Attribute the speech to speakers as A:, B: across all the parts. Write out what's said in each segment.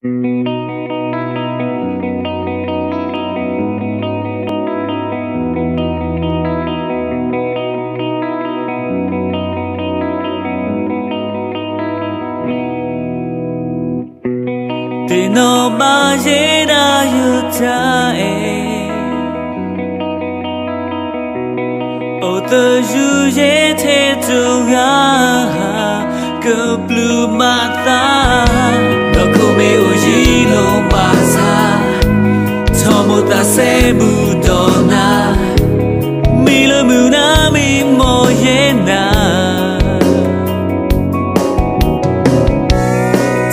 A: တင်တော်ပါရေးတာယူချအေအိုတယူရဲ့တဲ့သူကကဘလူး မသာတော့ကိုမေဦးရီလုံးပါစားသောမတာဆေဘူးတော်နာမီလမူနာမီမောရဲ့နာ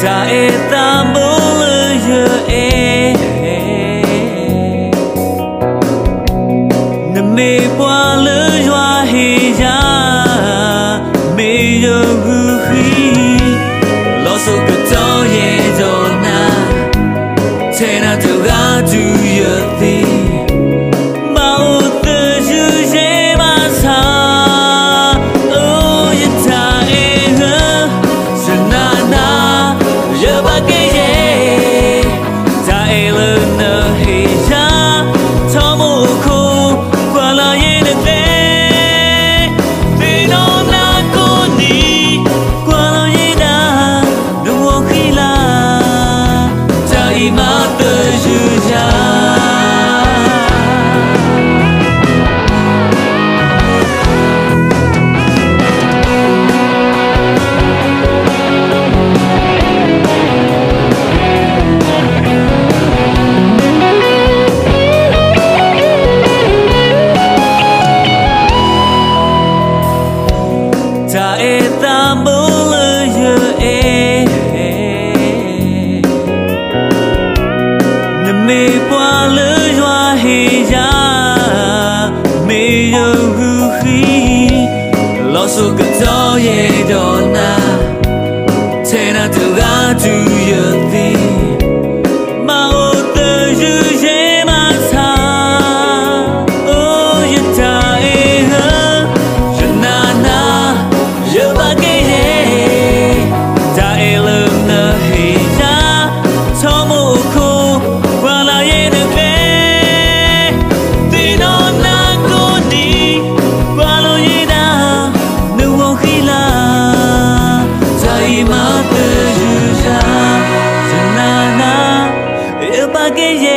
A: တာအေတာမိုးလျအေနမေပွာ せなとがとよって लगे ये